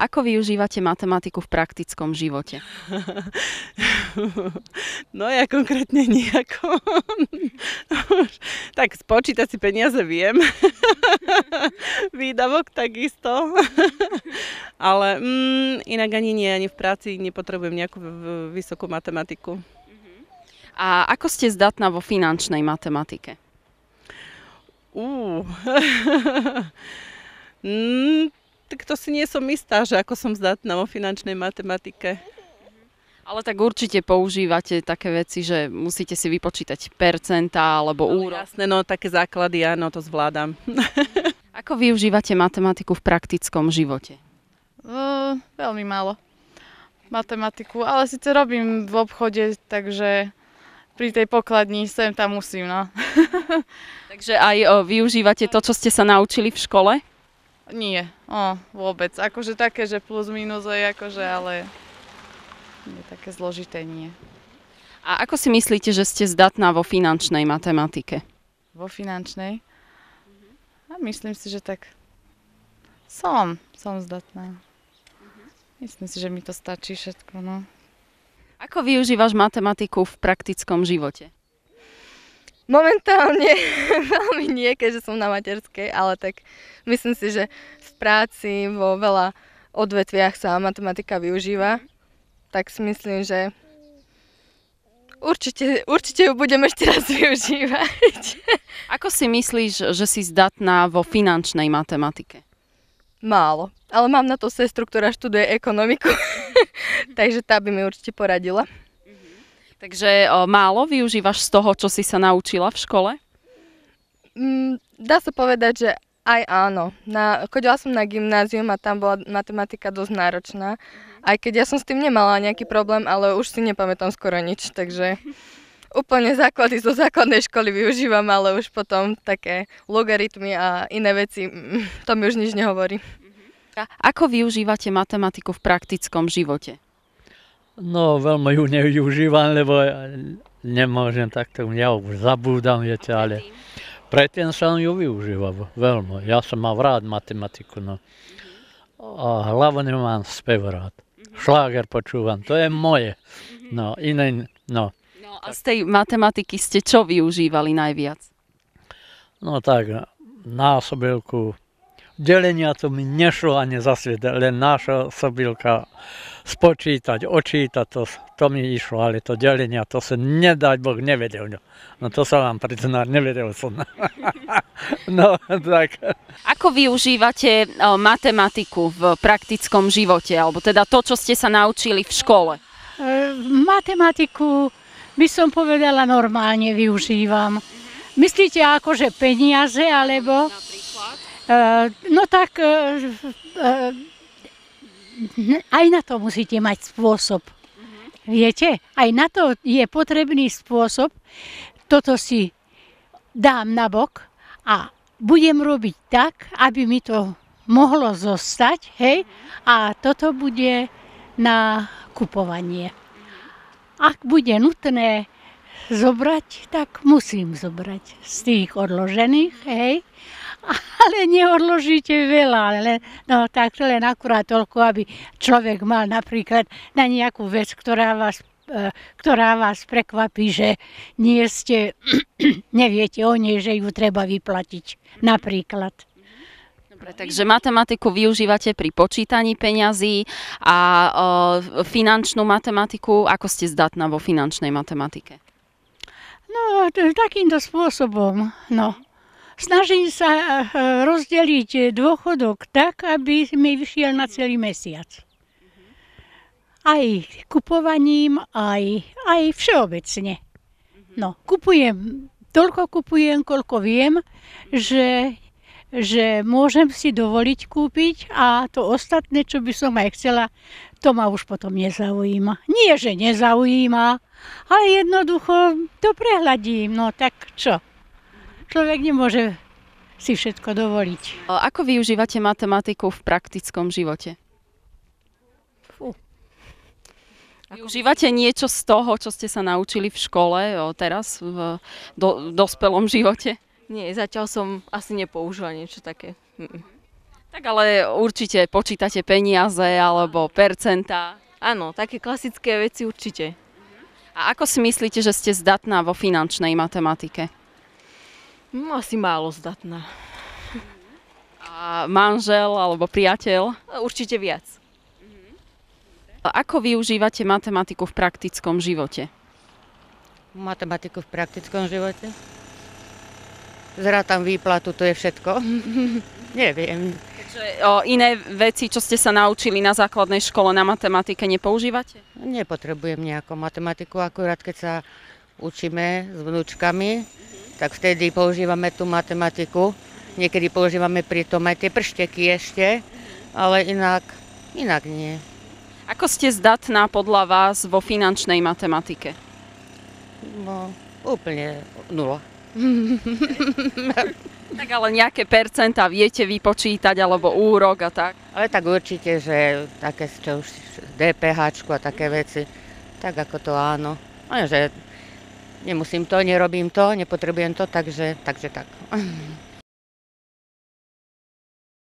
Ako využívate matematiku v praktickom živote? No ja konkrétne nejako. tak spočítať si peniaze viem. Výdavok takisto. Ale mm, inak ani nie, ani v práci nepotrebujem nejakú vysokú matematiku. A ako ste zdatná vo finančnej matematike? Uh. Tak to si nie som istá, že ako som zdatná vo finančnej matematike. Ale tak určite používate také veci, že musíte si vypočítať percentá alebo úro. Jasné, no také základy, áno, to zvládam. ako využívate matematiku v praktickom živote? Uh, veľmi málo matematiku, ale síce robím v obchode, takže pri tej pokladni sem tam musím, no. takže aj o, využívate to, čo ste sa naučili v škole? Nie, o, vôbec. Akože také, že plus minus je akože, ale nie také zložité nie. A ako si myslíte, že ste zdatná vo finančnej matematike? Vo finančnej? A myslím si, že tak som, som zdatná. Myslím si, že mi to stačí všetko, no. Ako využívaš matematiku v praktickom živote? Momentálne veľmi nie, keďže som na materskej, ale tak myslím si, že v práci vo veľa odvetviach sa matematika využíva. Tak si myslím, že určite, určite ju budem ešte raz využívať. Ako si myslíš, že si zdatná vo finančnej matematike? Málo. Ale mám na to sestru, ktorá študuje ekonomiku, takže tá by mi určite poradila. Takže o, málo využívaš z toho, čo si sa naučila v škole? Mm, dá sa povedať, že aj áno. Na, chodila som na gymnázium a tam bola matematika dosť náročná. Aj keď ja som s tým nemala nejaký problém, ale už si nepamätám skoro nič, takže úplne základy zo základnej školy využívam, ale už potom také logaritmy a iné veci, mm, to mi už nič nehovorí. Ako využívate matematiku v praktickom živote? No, veľmi ju nevyužívam, lebo nemôžem takto, ja už zabúdam, viete, ale predtým som ju využíval veľmi. Ja som mal rád matematiku, no. A hlavne mám spev rád. Šláger počúvam, to je moje. No, iné, no. No a z tej matematiky ste čo využívali najviac? No tak, násobilku, delenia to mi nešlo ani za svet, len naša sobilka spočítať, očítať, to, to mi išlo, ale to delenia, to sa nedať Boh nevedel. No to sa vám priznám, nevedel som. no, tak. Ako využívate matematiku v praktickom živote, alebo teda to, čo ste sa naučili v škole? E, matematiku by som povedala normálne využívam. Myslíte akože peniaze, alebo... No tak aj na to musíte mať spôsob. Viete, aj na to je potrebný spôsob. Toto si dám na bok a budem robiť tak, aby mi to mohlo zostať, hej, a toto bude na kupovanie. Ak bude nutné zobrať, tak musím zobrať z tých odložených, hej, ale neodložíte veľa, ale no tak len akurát toľko, aby človek mal napríklad na nejakú vec, ktorá vás e, ktorá vás prekvapí, že nie ste, neviete o nej, že ju treba vyplatiť. Napríklad. Dobre, takže matematiku využívate pri počítaní peňazí a o, finančnú matematiku, ako ste zdatná vo finančnej matematike? No, takýmto spôsobom, no. Snažím sa eh, rozdeliť dôchodok tak, aby mi vyšiel na celý mesiac. Aj kupovaním, aj, aj všeobecne. No, kupujem, toľko kupujem, koľko viem, že, že môžem si dovoliť kúpiť a to ostatné, čo by som aj chcela, to ma už potom nezaujíma. Nie, že nezaujíma, ale jednoducho to prehľadím. No tak čo? Človek nemôže si všetko dovoliť. Ako využívate matematiku v praktickom živote? Fú. Využívate niečo z toho, čo ste sa naučili v škole o, teraz, v do, dospelom živote? Nie, zatiaľ som asi nepoužila niečo také. Mm. Tak ale určite počítate peniaze alebo percentá. Áno, také klasické veci určite. A ako si myslíte, že ste zdatná vo finančnej matematike? No, asi málo zdatná. A manžel alebo priateľ? Určite viac. Ako využívate matematiku v praktickom živote? Matematiku v praktickom živote? Zrátam výplatu, to je všetko. Neviem. Takže o, iné veci, čo ste sa naučili na základnej škole na matematike, nepoužívate? Nepotrebujem nejakú matematiku, akurát keď sa učíme s vnúčkami, tak vtedy používame tú matematiku. Niekedy používame pri tom aj tie pršteky ešte, ale inak, inak nie. Ako ste zdatná podľa vás vo finančnej matematike? No, úplne nula. Tak ale nejaké percentá viete vypočítať, alebo úrok a tak? Ale tak určite, že také, čo už DPH a také veci, tak ako to áno. Ale že nemusím to, nerobím to, nepotrebujem to, takže, takže tak.